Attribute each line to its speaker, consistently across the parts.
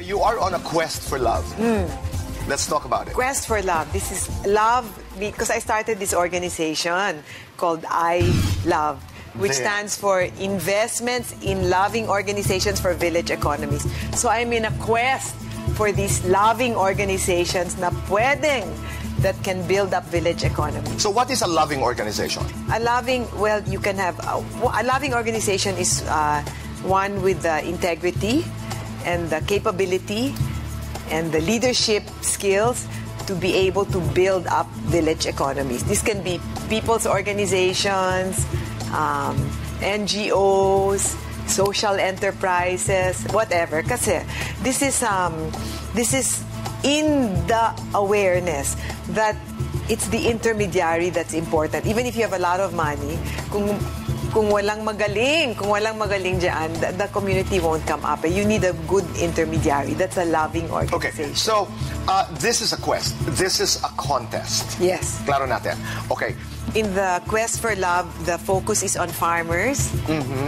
Speaker 1: You are on a quest for love. Let's talk about it.
Speaker 2: Quest for Love. This is love because I started this organization called I Love, which stands for Investments in Loving Organizations for Village Economies. So I'm in a quest for these loving organizations na pwedeng that can build up village economies.
Speaker 1: So, what is a loving organization?
Speaker 2: A loving, well, you can have a, a loving organization is uh, one with the integrity and the capability and the leadership skills to be able to build up village economies. This can be people's organizations, um, NGOs, social enterprises, whatever. Kasi this is um, this is in the awareness that it's the intermediary that's important. Even if you have a lot of money, kung kung walang magaling, kung walang magaling dyan, the, the community won't come up. You need a good intermediary. That's a loving
Speaker 1: Okay,
Speaker 2: organization.
Speaker 1: so uh, this is a quest. This is a contest.
Speaker 2: Yes.
Speaker 1: Klaro natin. Okay.
Speaker 2: In the quest for love, the focus is on farmers,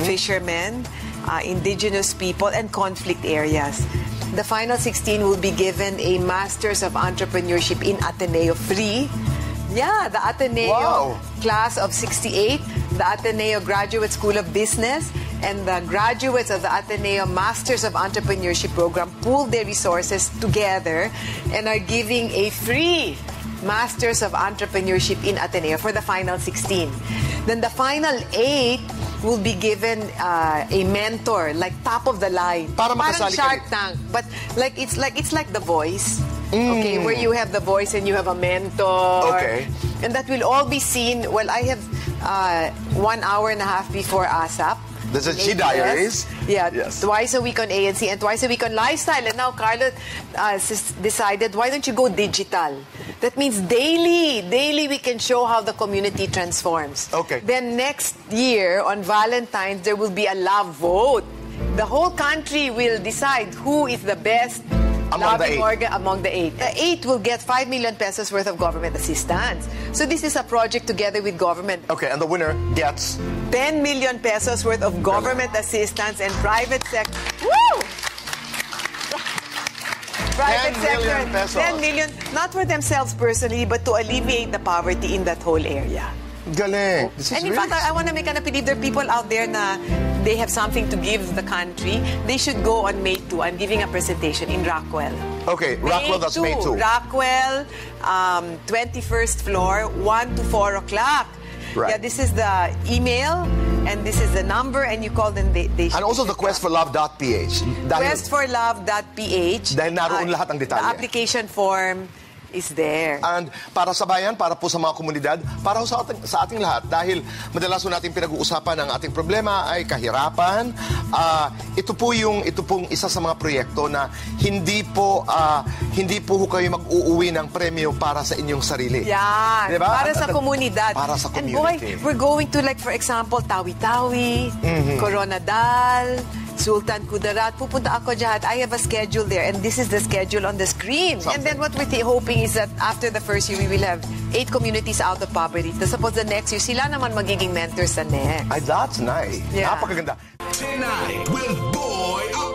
Speaker 2: fishermen, uh, indigenous people, and conflict areas. The final 16 will be given a Masters of Entrepreneurship in Ateneo free. Yeah, the Ateneo
Speaker 1: Wow.
Speaker 2: class of 68, the Ateneo Graduate School of Business, and the graduates of the Ateneo Masters of Entrepreneurship program pooled their resources together and are giving a free Masters of Entrepreneurship in Ateneo for the final 16. Then the final eight will be given uh, a mentor, like top of the line.
Speaker 1: Para
Speaker 2: Parang
Speaker 1: makasali ka
Speaker 2: Shark
Speaker 1: rin.
Speaker 2: Tank, but like it's like it's like The Voice. Okay, where you have the voice and you have a mentor.
Speaker 1: Mm. Okay.
Speaker 2: And that will all be seen. Well, I have uh, one hour and a half before ASAP.
Speaker 1: There's a G
Speaker 2: ABS.
Speaker 1: Diaries.
Speaker 2: Yeah,
Speaker 1: Yes.
Speaker 2: twice a week on ANC and twice a week on Lifestyle. And now Carlo uh, decided, why don't you go digital? That means daily, daily we can show how the community transforms.
Speaker 1: Okay.
Speaker 2: Then next year on Valentine's, there will be a love vote. The whole country will decide who is the best
Speaker 1: Among the eight.
Speaker 2: organ among the eight. The eight will get 5 million pesos worth of government assistance. So this is a project together with government.
Speaker 1: Okay, and the winner gets
Speaker 2: 10 million pesos worth of government assistance and private sector. Woo! Private
Speaker 1: 10
Speaker 2: sector.
Speaker 1: million pesos.
Speaker 2: 10 million, not for themselves personally, but to alleviate the poverty in that whole area.
Speaker 1: Galing. This is
Speaker 2: And in fact, I, I want to make an appeal. If there are people out there na they have something to give the country, they should go on May 2. I'm giving a presentation in Rockwell.
Speaker 1: Okay, Rockwell, that's May 2.
Speaker 2: Rockwell, um, 21st floor, 1 to 4 o'clock.
Speaker 1: Right.
Speaker 2: Yeah, this is the email, and this is the number, and you call them. They, they
Speaker 1: And also the questforlove.ph.
Speaker 2: Questforlove.ph.
Speaker 1: Dahil naroon lahat ang detalye.
Speaker 2: The application form is there.
Speaker 1: And para sa bayan, para po sa mga komunidad, para sa ating, sa ating lahat. Dahil madalas po natin pinag-uusapan ang ating problema ay kahirapan. Ah, ito po yung ito pong isa sa mga proyekto na hindi po ah, hindi po ho kayo mag-uuwi ng premyo para sa inyong sarili.
Speaker 2: Yan.
Speaker 1: Diba?
Speaker 2: Para
Speaker 1: At-
Speaker 2: sa
Speaker 1: at-
Speaker 2: komunidad.
Speaker 1: Para sa
Speaker 2: And boy,
Speaker 1: community.
Speaker 2: we're going to like, for example, Tawi-Tawi,
Speaker 1: Mm-hmm.
Speaker 2: Coronadal, Sultan Kudarat. Pupunta ako dyan. I have a schedule there. And this is the schedule on the screen. And then what we're hoping is that after the first year, we will have eight communities out of poverty. Tapos suppose the next year, sila naman magiging mentors sa next.
Speaker 1: Ay, that's nice.
Speaker 2: Yeah.
Speaker 1: Napakaganda.
Speaker 3: Tonight with Boy